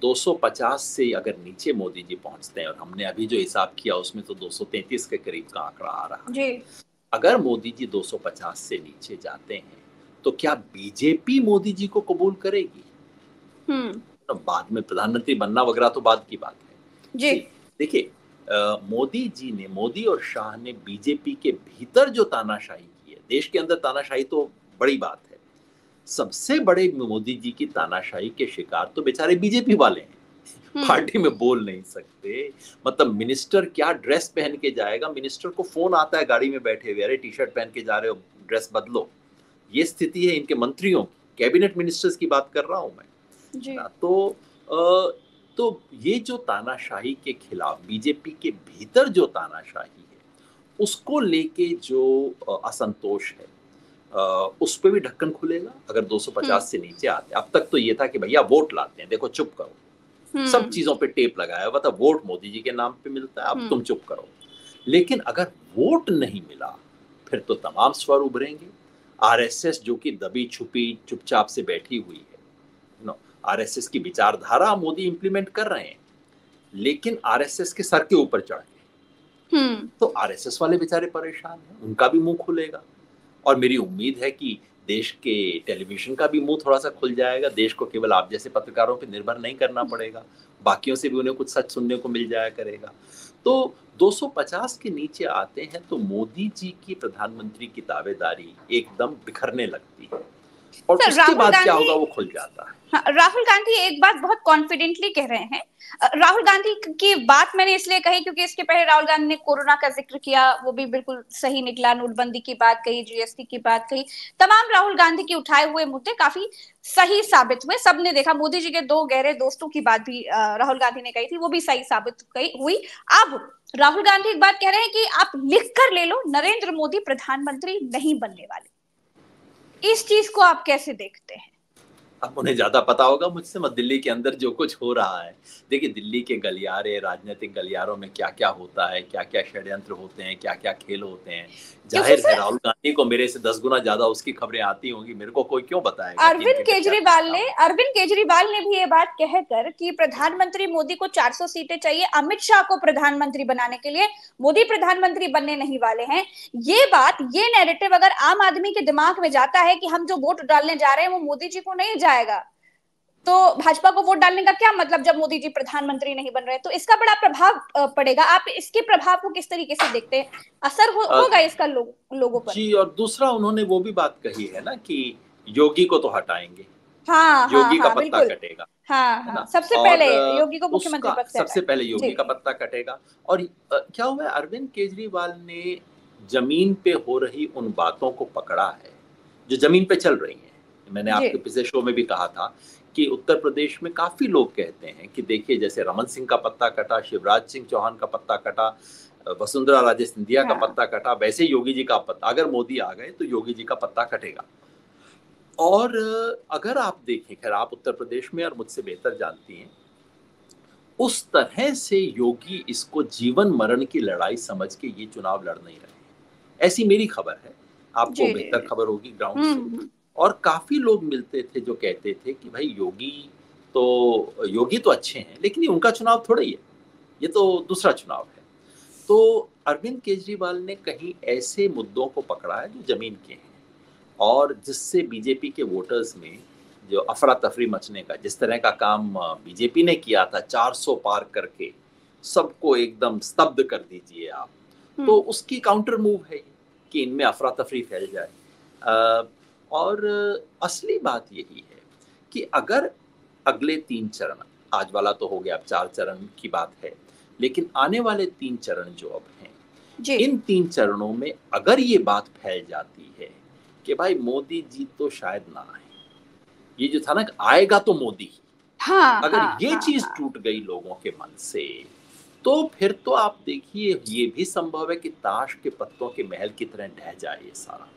250 से अगर नीचे मोदी जी पहुँचते हैं और हमने अभी जो हिसाब किया उसमें तो 233 के करीब का आंकड़ा आ रहा है। अगर मोदी जी 250 से नीचे जाते हैं तो क्या बीजेपी मोदी जी को कबूल करेगी? हम्म। तो बाद में प्रधानमंत्री बनना वगैरह तो बाद की बात है। जी देखिए मोदी जी ने मोदी और शाह ने बीजेपी के भीतर जो तानाशाही की है देश के अंदर तानाशाही तो बड़ी बात है। सबसे बड़े मोदी जी की तानाशाही के शिकार तो बेचारे बीजेपी वाले हैं। हम्म। पार्टी में बोल नहीं सकते। मतलब मिनिस्टर क्या ड्रेस पहन के जाएगा? मिनिस्टर को फ़ोन आता है गाड़ी में बैठे हुए अरे टी शर्ट पहन के जा रहे हो ड्रेस बदलो। ये स्थिति है इनके मंत्रियों की। कैबिनेट मिनिस्टर्स की बात कर रहा हूँ मैं। जी। तो आ, तो ये जो तानाशाही के खिलाफ बीजेपी के भीतर जो तानाशाही है उसको लेके जो असंतोष है उस पर भी ढक्कन खुलेगा अगर 250 हम्म। से नीचे आते अब तक तो ये था कि भैया वोट लाते हैं देखो चुप करो हम्म। सब चीज़ों पे टेप लगाया हुआ था वोट मोदी जी के नाम पे मिलता है अब हम्म। तुम चुप करो लेकिन अगर वोट नहीं मिला फिर तो तमाम स्वर उभरेंगे आरएसएस जो कि दबी छुपी चुपचाप से बैठी हुई है आरएसएस की विचारधारा मोदी इंप्लीमेंट कर रहे हैं लेकिन आरएसएस के सर के ऊपर चढ़ के हम्म। तो आरएसएस वाले बेचारे परेशान हैं उनका भी मुँह खुलेगा। और मेरी उम्मीद है कि देश के टेलीविज़न का भी मुँह थोड़ा सा खुल जाएगा देश को केवल आप जैसे पत्रकारों पर निर्भर नहीं करना पड़ेगा बाकियों से भी उन्हें कुछ सच सुनने को मिल जाया करेगा। तो 250 के नीचे आते हैं तो मोदी जी की प्रधानमंत्री की दावेदारी एकदम बिखरने लगती है। और उसके बाद क्या होगा वो खुल जाता है। हाँ, राहुल गांधी एक बात बहुत कॉन्फिडेंटली कह रहे हैं। राहुल गांधी की बात मैंने इसलिए कही क्योंकि इसके पहले राहुल गांधी ने कोरोना का ज़िक्र किया वो भी बिल्कुल सही निकला नोटबंदी की बात कही जीएसटी की बात कही। तमाम राहुल गांधी के उठाए हुए मुद्दे काफ़ी सही साबित हुए। सबने देखा मोदी जी के दो गहरे दोस्तों की बात भी राहुल गांधी ने कही थी वो भी सही साबित हुई। अब राहुल गांधी एक बात कह रहे हैं कि आप लिख कर ले लो नरेंद्र मोदी प्रधानमंत्री नहीं बनने वाले। इस चीज़ को आप कैसे देखते हैं? अब उन्हें ज़्यादा पता होगा, मुझसे मत, दिल्ली के अंदर जो कुछ हो रहा है। देखिए, दिल्ली के गलियारे, राजनीतिक गलियारों में क्या क्या होता है क्या क्या षड्यंत्र होते हैं क्या क्या खेल होते हैं। ज़ाहिर है राहुल गांधी को मेरे से दस गुना ज़्यादा उसकी खबरें आती होंगी मेरे को कोई क्यों बताएगा अरविंद केजरीवाल ने अरविंद केजरीवाल ने भी ये बात कहकर कि प्रधानमंत्री मोदी को 400 सीटें चाहिए अमित शाह को प्रधानमंत्री बनाने के लिए मोदी प्रधानमंत्री बनने नहीं वाले हैं। ये बात ये नैरेटिव अगर आम आदमी के दिमाग में जाता है कि हम जो वोट डालने जा रहे हैं वो मोदी जी को नहीं जाएगा। तो भाजपा को वोट डालने का क्या मतलब जब मोदी जी प्रधानमंत्री नहीं बन रहे तो इसका बड़ा प्रभाव पड़ेगा। आप इसके प्रभाव को किस तरीके से देखते हैं? असर हो, होगा इसका लो, लोगों पर? जी और दूसरा उन्होंने वो भी बात कही है ना कि योगी को तो हटाएँगे। हाँ, योगी हाँ, का हाँ, पत्ता कटेगा हाँ, हाँ, सबसे पहले योगी को मुख्यमंत्री पद से सबसे पहले योगी का पत्ता कटेगा। और क्या हुआ अरविंद केजरीवाल ने ज़मीन पे हो रही उन बातों को पकड़ा है जो ज़मीन पे चल रही है। मैंने आपके पिछले शो में भी कहा था कि उत्तर प्रदेश में काफ़ी लोग कहते हैं कि देखिए जैसे रमन सिंह का पत्ता कटा शिवराज सिंह चौहान का पत्ता कटा वसुंधरा राजे सिंधिया का हाँ। पत्ता कटा वैसे योगी जी का पत्ता अगर मोदी आ गए तो योगी जी का पत्ता कटेगा। और अगर आप देखें खैर आप उत्तर प्रदेश में और मुझसे बेहतर जानती हैं उस तरह से योगी इसको जीवन मरण की लड़ाई समझ के ये चुनाव लड़ नहीं रहे ऐसी मेरी खबर है। आपको बेहतर खबर होगी ग्राउंड से। हम्म, हम्म। और काफ़ी लोग मिलते थे जो कहते थे कि भाई योगी तो योगी तो अच्छे हैं लेकिन ये उनका चुनाव थोड़ा ही है। ये तो दूसरा चुनाव है। तो अरविंद केजरीवाल ने कहीं ऐसे मुद्दों को पकड़ा है जो ज़मीन के हैं और जिससे बीजेपी के वोटर्स में जो अफरा तफरी मचने का जिस तरह का काम बीजेपी ने किया था 400 पार करके सबको एकदम स्तब्ध कर दीजिए आप। हम्म। तो उसकी काउंटर मूव है कि इनमें अफरा तफरी फैल जाए। और असली बात यही है कि अगर अगले तीन चरण आज वाला तो हो गया अब चार चरण की बात है लेकिन आने वाले तीन चरण जो अब हैं इन तीन चरणों में अगर ये बात फैल जाती है कि भाई मोदी जी तो शायद ना आए ये जो था ना आएगा तो मोदी हाँ, अगर हाँ, ये हाँ, चीज़ हाँ, टूट गई लोगों के मन से तो फिर तो आप देखिए ये भी संभव है कि ताश के पत्तों के महल की तरह ढह जाए ये सारा।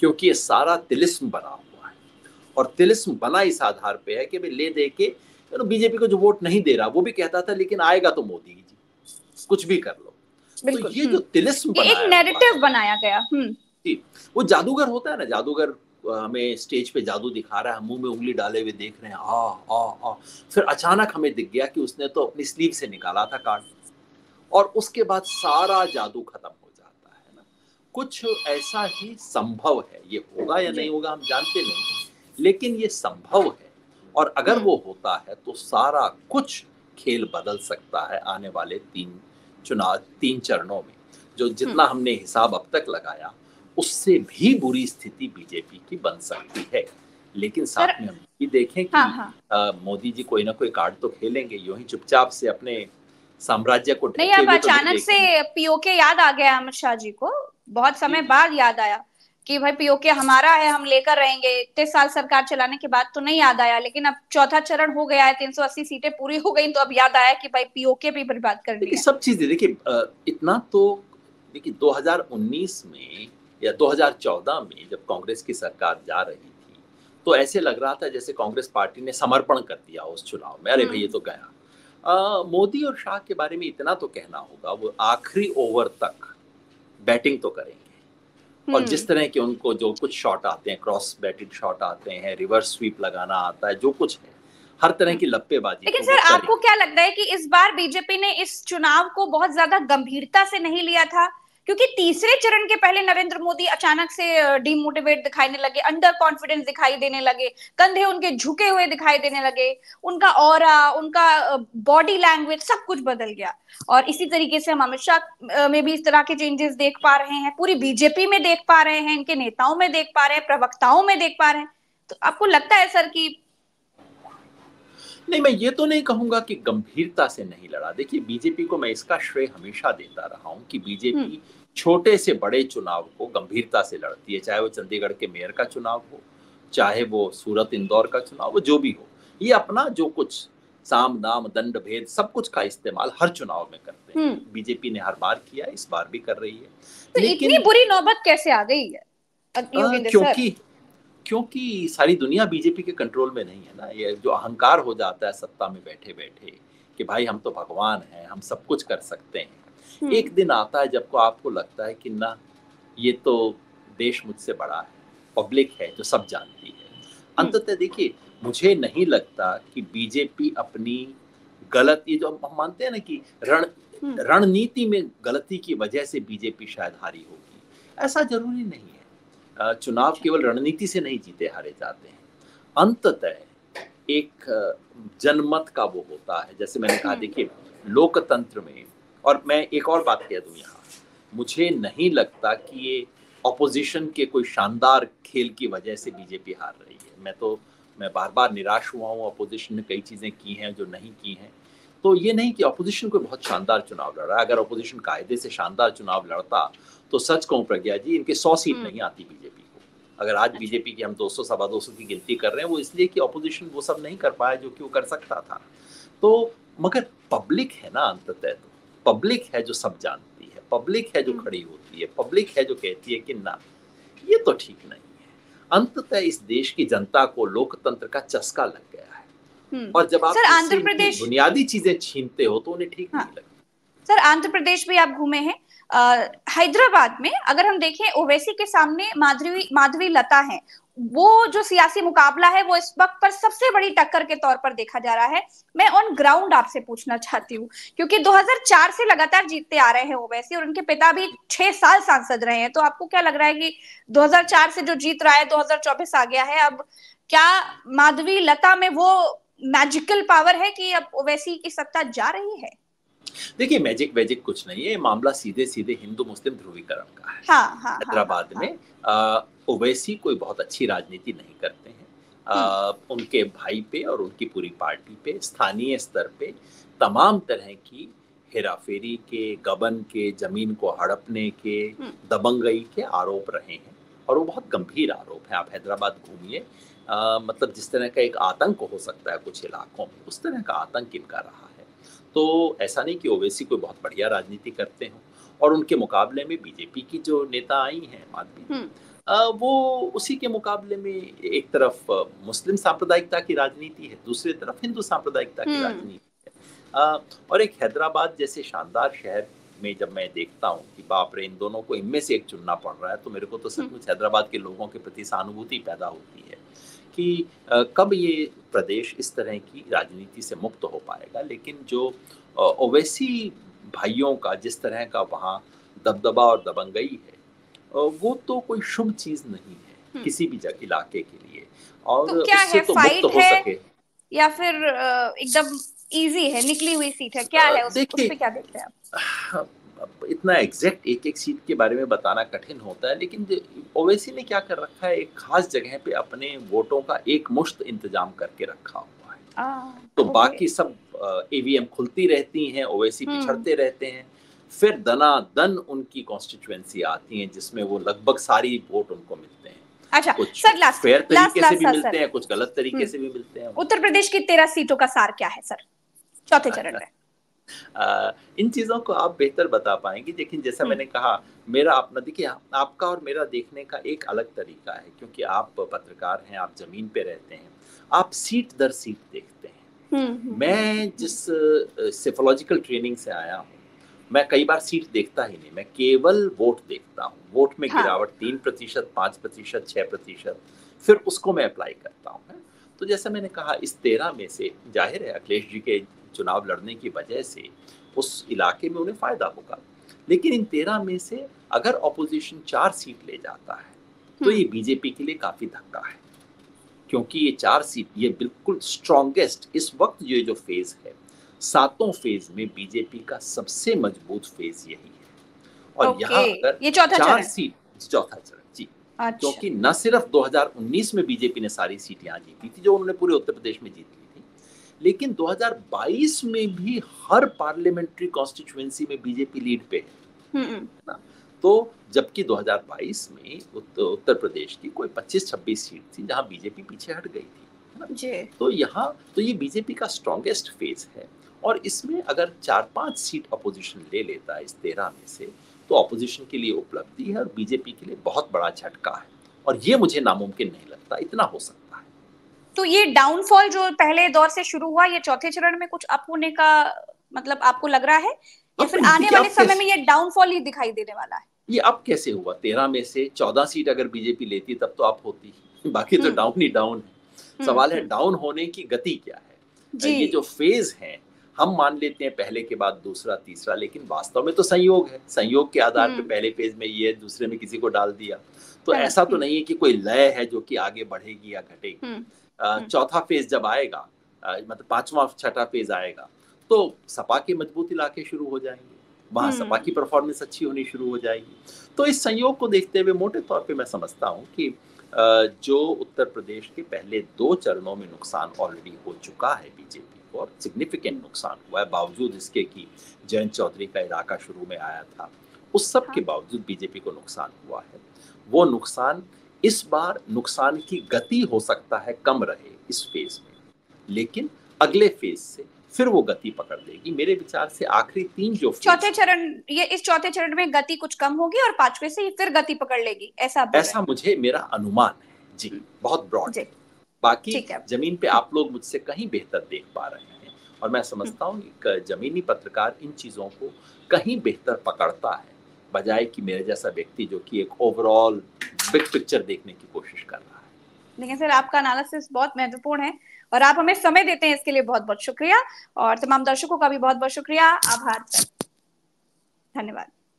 क्योंकि ये सारा तिलिस्म बना हुआ है। और तिलिस्म बना इस आधार पे है कि भाई ले दे के तो बीजेपी को जो वोट नहीं दे रहा वो भी कहता था लेकिन आएगा तो मोदी जी। कुछ भी कर लो। तो ये जो हम्म। तिलिस्म एक नैरेटिव बनाया गया। हम्म। जी वो जादूगर होता है ना जादूगर हमें स्टेज पे जादू दिखा रहा है मुँह में उंगली डाले हुए देख रहे हैं आ आ आ। फिर अचानक हमें दिख गया कि उसने तो अपनी स्लीव से निकाला था कार्ड। और उसके बाद सारा जादू खत्म हो कुछ ऐसा ही संभव है। ये होगा या नहीं होगा हम जानते नहीं। लेकिन ये संभव है। और अगर वो होता है तो सारा कुछ खेल बदल सकता है आने वाले तीन चुनाव तीन चरणों में। जो जितना हम्म। हमने हिसाब अब तक लगाया उससे भी बुरी स्थिति बीजेपी की बन सकती है। लेकिन साथ में हम ये देखें कि हाँ, हाँ. मोदी जी कोई ना कोई कार्ड तो खेलेंगे यूँ ही चुपचाप से अपने साम्राज्य को नहीं अब तो अचानक से पीओके याद आ गया अमित शाह जी को। बहुत समय बाद याद आया कि भाई पीओके हमारा है हम लेकर रहेंगे। इतने साल सरकार चलाने के बाद तो नहीं याद आया लेकिन अब चौथा चरण हो गया है 380 सीटें पूरी हो गई तो अब याद आया कि भाई पीओके भी बर्बाद कर दी सब चीज़ें देखिए इतना तो देखिए 2019 में या 2014 में जब कांग्रेस की सरकार जा रही थी तो ऐसे लग रहा था जैसे कांग्रेस पार्टी ने समर्पण कर दिया उस चुनाव में। अरे भाई ये तो गया। मोदी और शाह के बारे में इतना तो कहना होगा वो आखिरी ओवर तक बैटिंग तो करेंगे। और जिस हम्म। तरह के उनको जो कुछ शॉट आते हैं क्रॉस बैटिंग शॉट आते हैं रिवर्स स्वीप लगाना आता है जो कुछ है हर तरह की लप्पेबाजी लेकिन सर आपको क्या लगता है कि इस बार बीजेपी ने इस चुनाव को बहुत ज़्यादा गंभीरता से नहीं लिया था? क्योंकि तीसरे चरण के पहले नरेंद्र मोदी अचानक से डिमोटिवेट दिखाने लगे अंडर कॉन्फिडेंस दिखाई देने लगे, कंधे उनके झुके हुए दिखाई देने लगे, उनका और उनका बॉडी लैंग्वेज सब कुछ बदल गया। और इसी तरीके से हम अमित शाह में भी इस तरह के चेंजेस देख पा रहे हैं, पूरी बीजेपी में देख पा रहे हैं, इनके नेताओं में देख पा रहे हैं, प्रवक्ताओं में देख पा रहे हैं। तो आपको लगता है, सर, की नहीं मैं ये तो नहीं कहूँगा कि गंभीरता से नहीं लड़ा। देखिए बीजेपी को मैं इसका श्रेय हमेशा देता रहा हूँ कि बीजेपी हम्म। छोटे से बड़े चुनाव को गंभीरता से लड़ती है चाहे वो चंडीगढ़ के मेयर का चुनाव हो चाहे वो सूरत इंदौर का चुनाव हो जो भी हो। ये अपना जो कुछ साम दाम दंड भेद सब कुछ का इस्तेमाल हर चुनाव में करते हैं। हम्म। बीजेपी ने हर बार किया इस बार भी कर रही है। तो लेकिन इतनी बुरी नौबत कैसे आ गई है? क्योंकि क्योंकि सारी दुनिया बीजेपी के कंट्रोल में नहीं है ना ये जो अहंकार हो जाता है सत्ता में बैठे बैठे कि भाई हम तो भगवान हैं हम सब कुछ कर सकते हैं हम्म। एक दिन आता है जब को आपको लगता है कि ना ये तो देश मुझसे बड़ा है पब्लिक है जो सब जानती है हम्म। अंततः देखिए मुझे नहीं लगता कि बीजेपी अपनी गलत ये जो हम मानते हैं ना कि रण हम्म। रणनीति में गलती की वजह से बीजेपी शायद हारी होगी ऐसा ज़रूरी नहीं है चुनाव। केवल रणनीति से नहीं जीते हारे जाते हैं। अंततः एक जनमत का वो होता है। जैसे मैंने कहा देखिए लोकतंत्र में और मैं एक और बात कह दूँ यहाँ मुझे नहीं लगता कि ये ऑपोजिशन के कोई शानदार खेल की वजह से बीजेपी हार रही है। मैं तो मैं बार बार निराश हुआ हूँ अपोजिशन ने कई चीज़ें की हैं जो नहीं की हैं। तो ये नहीं कि अपोजिशन को बहुत शानदार चुनाव लड़ रहा है। अगर अपोजिशन कायदे से शानदार चुनाव लड़ता तो सच कहूँ प्रज्ञा जी इनके सौ सीट हम्म। नहीं आती बीजेपी को। अगर आज बीजेपी की हम 200 सवा दो की गिनती कर रहे हैं वो इसलिए कि अपोजिशन वो सब नहीं कर पाया जो कि वो कर सकता था। तो मगर पब्लिक है ना अंततः तो। पब्लिक है जो सब जानती है। पब्लिक है जो हम्म। खड़ी होती है। पब्लिक है जो कहती है कि ना। ये तो ठीक नहीं है। अंततः इस देश की जनता को लोकतंत्र का चस्का लग गया है। और जब आप आंध्र प्रदेश बुनियादी चीज़ें छीनते हो तो उन्हें ठीक हाँ। नहीं लगता। सर आंध्र प्रदेश भी आप घूमे हैं। हैदराबाद में अगर हम देखें ओवैसी के सामने माधवी माधवी लता है। वो जो सियासी मुकाबला है वो इस वक्त पर सबसे बड़ी टक्कर के तौर पर देखा जा रहा है। मैं ऑन ग्राउंड आपसे पूछना चाहती हूँ क्योंकि 2004 से लगातार जीतते आ रहे हैं ओवैसी और उनके पिता भी छह साल सांसद रहे हैं। तो आपको क्या लग रहा है कि 2004 से जो जीत रहा है 2024 आ गया है अब क्या माधवी लता में वो मैजिकल पावर है कि अब ओवैसी की सत्ता जा रही है? देखिए मैजिक वैजिक कुछ नहीं है। मामला सीधे सीधे हिंदू मुस्लिम ध्रुवीकरण का है। हाँ, हाँ, हाँ हैदराबाद हाँ, में ओवैसी कोई बहुत अच्छी राजनीति नहीं करते हैं। आ, हम्म। उनके भाई पे और उनकी पूरी पार्टी पे स्थानीय स्तर पे तमाम तरह की हेराफेरी के गबन के ज़मीन को हड़पने के हम्म। दबंगई के आरोप रहे हैं। और वो बहुत गंभीर आरोप है। आप हैदराबाद घूमिए मतलब जिस तरह का एक आतंक हो सकता है कुछ इलाकों में उस तरह का आतंक इनका रहा है तो ऐसा नहीं कि ओवैसी कोई बहुत बढ़िया राजनीति करते हो और उनके मुकाबले में बीजेपी की जो नेता आई हैं माधवी हम्म। वो उसी के मुकाबले में एक तरफ़ मुस्लिम सांप्रदायिकता की राजनीति है दूसरी तरफ़ हिंदू सांप्रदायिकता की हम्म। राजनीति है और एक हैदराबाद जैसे शानदार शहर में जब मैं देखता हूँ कि बाप रे इन दोनों को इनमें से एक चुनना पड़ रहा है तो मेरे को तो हम्म। सचमुच हैदराबाद के लोगों के प्रति सहानुभूति पैदा होती है कि कब ये प्रदेश इस तरह की राजनीति से मुक्त हो पाएगा। लेकिन जो ओवैसी भाइयों का जिस तरह का वहाँ दबदबा और दबंगई है वो तो कोई शुभ चीज़ नहीं है हम्म। किसी भी जगह इलाके के लिए। और तो क्या है तो फाइट हो है? सके। या फिर एकदम इजी है निकली हुई सीट है? क्या है उस, उस पे क्या देखते हैं आप? हाँ, इतना एग्जैक्ट एक एक सीट के बारे में बताना कठिन होता है लेकिन ओवैसी ने क्या कर रखा है? एक खास जगह पे अपने वोटों का एक मुश्त इंतज़ाम करके रखा हुआ है। आ, तो बाकी सब ईवीएम खुलती रहती हैं ओवैसी हम्म। पिछड़ते रहते हैं। फिर दना दन उनकी कॉन्स्टिट्युएंसी आती है जिसमें वो लगभग सारी वोट उनको मिलते हैं। अच्छा कुछ सर लास्ट फेयर तरीके से भी मिलते हैं कुछ गलत तरीके हम्म। से भी मिलते हैं। उत्तर प्रदेश की तेरह सीटों का सार क्या है सर? चौथे चरण में। आ, इन चीज़ों को आप बेहतर बता पाएँगे लेकिन जैसा हम्म। मैंने कहा मेरा अपना देखिए आपका और मेरा देखने का एक अलग तरीका है क्योंकि आप पत्रकार हैं आप ज़मीन पे रहते हैं आप सीट दर सीट देखते हैं हम्म, हम्म। मैं जिस सेफोलॉजिकल ट्रेनिंग से आया हूँ मैं कई बार सीट देखता ही नहीं मैं केवल वोट देखता हूँ वोट में हाँ। गिरावट तीन प्रतिशत पाँच प्रतिशत छह प्रतिशत फिर उसको मैं अप्लाई करता हूँ तो जैसे मैंने कहा इस तेरह में से ज़ाहिर है अखिलेश जी के चुनाव लड़ने की वजह से उस इलाके में उन्हें फ़ायदा होगा। लेकिन इन तेरह में से अगर ऑपोजिशन चार सीट ले जाता है तो ये बीजेपी के लिए काफ़ी धक्का है। क्योंकि ये चार सीट ये बिल्कुल स्ट्रॉन्गेस्ट इस वक्त ये जो फ़ेज़ है सातों फ़ेज़ में बीजेपी का सबसे मज़बूत फ़ेज़ यही है। और okay. यहाँ अगर ये चौथा चार सीट चौथा चरण जी। अच्छा। क्योंकि न सिर्फ़ 2019 में बीजेपी ने सारी सीट यहाँ जीती थी जो उन्होंने पूरे उत्तर प्रदेश में जीत लेकिन 2022 में भी हर पार्लियामेंट्री कॉन्स्टिट्यूएंसी में बीजेपी लीड पे है। हम्म, हम्म। तो जबकि 2022 में उत्तर प्रदेश की कोई 25-26 सीट थी जहाँ बीजेपी पीछे हट गई थी तो यहाँ तो ये बीजेपी का स्ट्रॉन्गेस्ट फ़ेज़ है और इसमें अगर चार पाँच सीट अपोजिशन ले लेता है इस तेरह में से तो अपोजिशन के लिए उपलब्धि है और बीजेपी के लिए बहुत बड़ा झटका है। और ये मुझे नामुमकिन नहीं लगता इतना हो सकता तो ये डाउनफॉल जो पहले दौर से शुरू हुआ ये चौथे चरण में कुछ अप होने का मतलब आपको लग रहा है? या फिर आने वाले समय में ये डाउनफॉल ही दिखाई देने वाला है? ये अब कैसे हुआ? तेरह में से चौदह सीट अगर बीजेपी लेती तब तो आप होती बाकी तो डाउन हम्म। ही डाउन है। हम्म, सवाल है डाउन हम्म। होने की गति क्या है? ये जो फ़ेज़ है हम मान लेते हैं पहले के बाद दूसरा तीसरा लेकिन वास्तव में तो संयोग है। संयोग के आधार पर पहले फ़ेज़ में ये दूसरे में किसी को डाल दिया। तो ऐसा तो नहीं है कि कोई लय है जो कि आगे बढ़ेगी या घटेगी। चौथा फ़ेज़ जब आएगा मतलब पांचवा छठा फ़ेज़ आएगा तो सपा के मज़बूत इलाके शुरू हो जाएँगे वहाँ हम्म। सपा की परफॉर्मेंस अच्छी होनी शुरू हो जाएगी तो इस संयोग को देखते हुए मोटे तौर पे मैं समझता हूँ कि जो उत्तर प्रदेश के पहले दो चरणों में नुकसान ऑलरेडी हो चुका है बीजेपी को और सिग्निफिकेंट नुकसान हुआ है बावजूद इसके कि जयंत चौधरी का इलाका शुरू में आया था उस सब के हाँ। बावजूद बीजेपी को नुकसान हुआ है वो नुकसान इस बार नुकसान की गति हो सकता है कम रहे इस फ़ेज़ में। लेकिन अगले फ़ेज़ से फिर वो गति पकड़ लेगी। मेरे विचार से आखिरी तीन जो चौथे चरण ये इस चौथे चरण में गति कुछ कम होगी और पांचवे से फिर गति पकड़ लेगी ऐसा ऐसा मुझे मेरा अनुमान है। जी बहुत ब्रॉड बाकी ज़मीन पे आप लोग मुझसे कहीं बेहतर देख पा रहे हैं। और मैं समझता हूँ जमीनी पत्रकार इन चीज़ों को कहीं बेहतर पकड़ता है। बजाय कि मेरे जैसा व्यक्ति जो कि एक ओवरऑल बिग पिक्चर देखने की कोशिश कर रहा है। लेकिन सर, आपका एनालिसिस बहुत महत्वपूर्ण है और आप हमें समय देते हैं इसके लिए बहुत बहुत शुक्रिया और तमाम दर्शकों का भी बहुत बहुत शुक्रिया। आभार सर। धन्यवाद।